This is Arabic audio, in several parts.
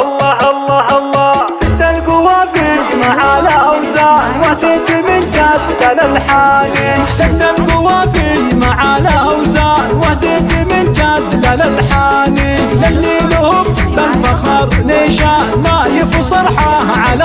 الله الله الله. القوة في مع الأوزان وتيت من جد الحاني سد القوافي مع الاوزان وزيت من جزل الالحاني للي لهم بالفخر نيشان. نايف وصرحه على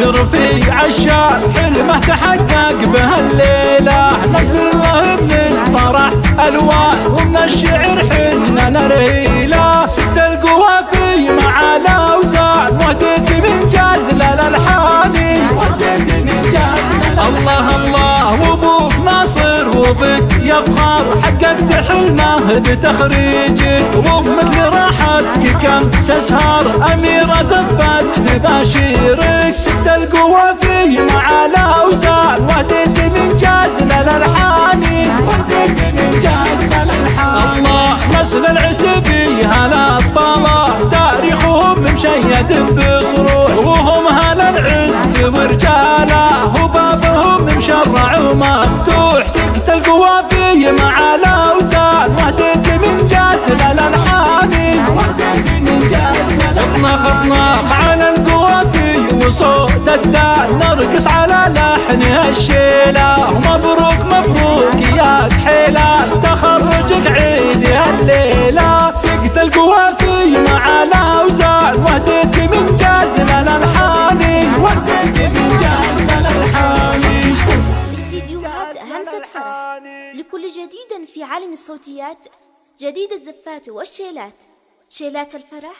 رفيع الشان حلمه تحقق به الليلة. نزل له من الفرح ألوان ومن الشعر حزن نرهيله ست القوافي مع الاوزان وديت من من جازل الله الله وابوك ناصر وبك يفخر. حققت حلمه بتخريجك وبمثل راحتك كم تسهر. أميرة زفت تباشيرك ست القوافي مع الاوزان وديت من جازل الالحاني وديت من جازل الالحاني الله نسل العتبي هلا الطلا تاريخهم مشيد بصروح وهم هلا العز ورجاله وبابهم مشرع ومفتوح سكت القوافي مع الاوزان وديت من جازل الالحاني لحن هالشيلة. مبروك مبروك يا كحيله تخرجك عيد هالليلة. سقت القوافي مع الاوزان وديت من جازل الالحاني وديت من جازل الالحاني استديوهات همسة فرح. لكل جديد في عالم الصوتيات جديد الزفات والشيلات. شيلات الفرح